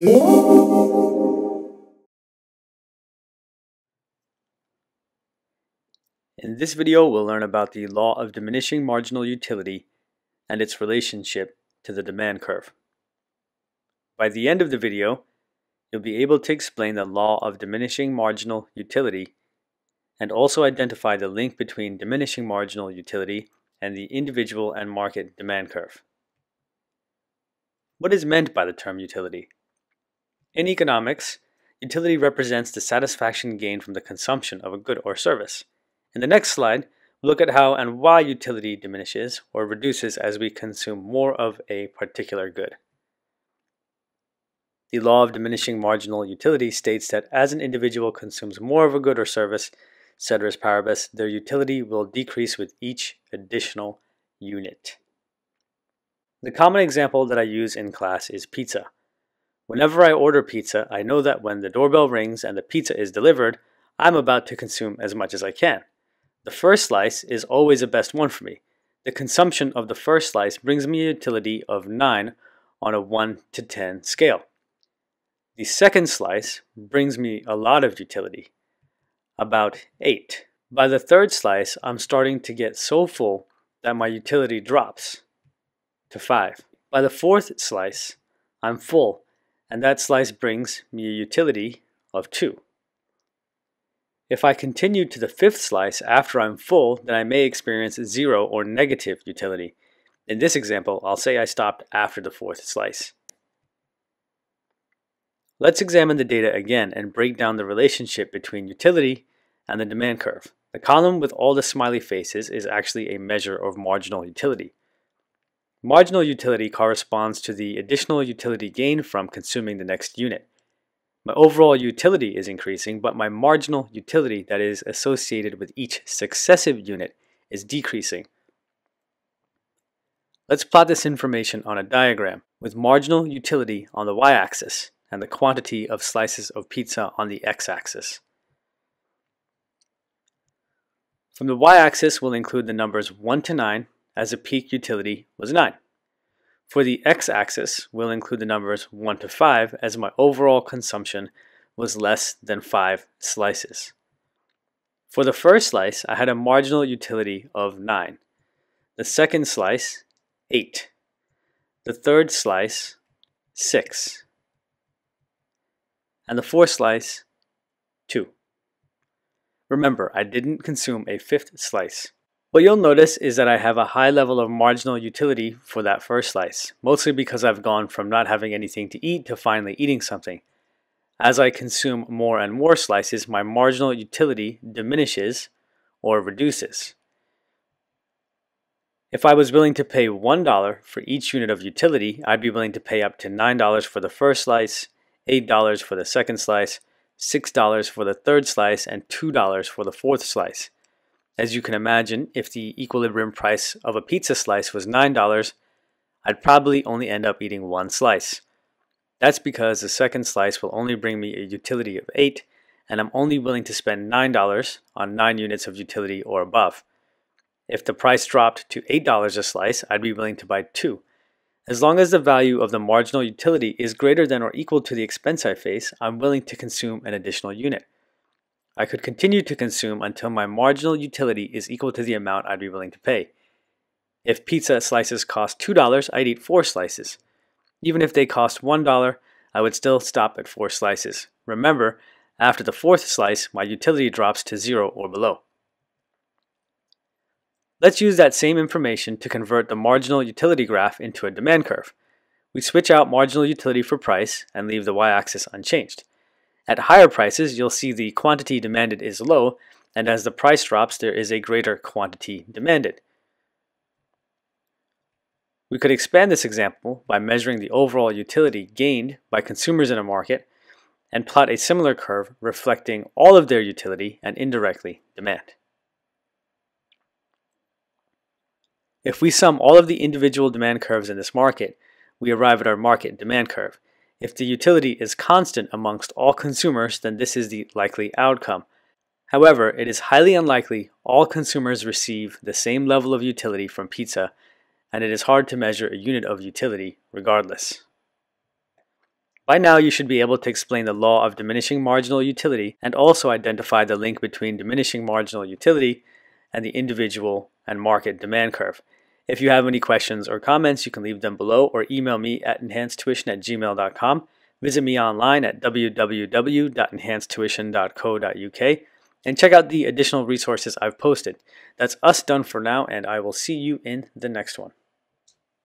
In this video, we'll learn about the law of diminishing marginal utility and its relationship to the demand curve. By the end of the video, you'll be able to explain the law of diminishing marginal utility and also identify the link between diminishing marginal utility and the individual and market demand curve. What is meant by the term utility? In economics, utility represents the satisfaction gained from the consumption of a good or service. In the next slide, we'll look at how and why utility diminishes or reduces as we consume more of a particular good. The law of diminishing marginal utility states that as an individual consumes more of a good or service, ceteris paribus, their utility will decrease with each additional unit. The common example that I use in class is pizza. Whenever I order pizza, I know that when the doorbell rings and the pizza is delivered, I'm about to consume as much as I can. The first slice is always the best one for me. The consumption of the first slice brings me a utility of 9 on a 1 to 10 scale. The second slice brings me a lot of utility, about 8. By the third slice, I'm starting to get so full that my utility drops to 5. By the fourth slice, I'm full, and that slice brings me a utility of 2. If I continue to the fifth slice after I'm full, then I may experience zero or negative utility. In this example, I'll say I stopped after the fourth slice. Let's examine the data again and break down the relationship between utility and the demand curve. The column with all the smiley faces is actually a measure of marginal utility. Marginal utility corresponds to the additional utility gained from consuming the next unit. My overall utility is increasing, but my marginal utility that is associated with each successive unit is decreasing. Let's plot this information on a diagram with marginal utility on the y-axis and the quantity of slices of pizza on the x-axis. From the y-axis, we'll include the numbers 1 to 9 as a peak utility was 9. For the x-axis, we'll include the numbers 1 to 5 as my overall consumption was less than 5 slices. For the first slice, I had a marginal utility of 9. The second slice, 8. The third slice, 6 and the fourth slice, 2. Remember, I didn't consume a fifth slice. What you'll notice is that I have a high level of marginal utility for that first slice, mostly because I've gone from not having anything to eat to finally eating something. As I consume more and more slices, my marginal utility diminishes or reduces. If I was willing to pay $1 for each unit of utility, I'd be willing to pay up to $9 for the first slice, $8 for the second slice, $6 for the third slice, and $2 for the fourth slice. As you can imagine, if the equilibrium price of a pizza slice was $9, I'd probably only end up eating one slice. That's because the second slice will only bring me a utility of 8, and I'm only willing to spend $9 on 9 units of utility or above. If the price dropped to $8 a slice, I'd be willing to buy 2, as long as the value of the marginal utility is greater than or equal to the expense I face, I'm willing to consume an additional unit. I could continue to consume until my marginal utility is equal to the amount I'd be willing to pay. If pizza slices cost $2, I'd eat 4 slices. Even if they cost $1, I would still stop at 4 slices. Remember, after the fourth slice, my utility drops to 0 or below. Let's use that same information to convert the marginal utility graph into a demand curve. We switch out marginal utility for price and leave the y-axis unchanged. At higher prices, you'll see the quantity demanded is low, and as the price drops, there is a greater quantity demanded. We could expand this example by measuring the overall utility gained by consumers in a market and plot a similar curve reflecting all of their utility and indirectly demand. If we sum all of the individual demand curves in this market, we arrive at our market demand curve. If the utility is constant amongst all consumers, then this is the likely outcome. However, it is highly unlikely all consumers receive the same level of utility from pizza, and it is hard to measure a unit of utility regardless. By now, you should be able to explain the law of diminishing marginal utility and also identify the link between diminishing marginal utility and the individual and market demand curve. If you have any questions or comments, you can leave them below or email me at enhancetuition at gmail.com. Visit me online at www.enhancetuition.co.uk and check out the additional resources I've posted. That's us done for now, and I will see you in the next one.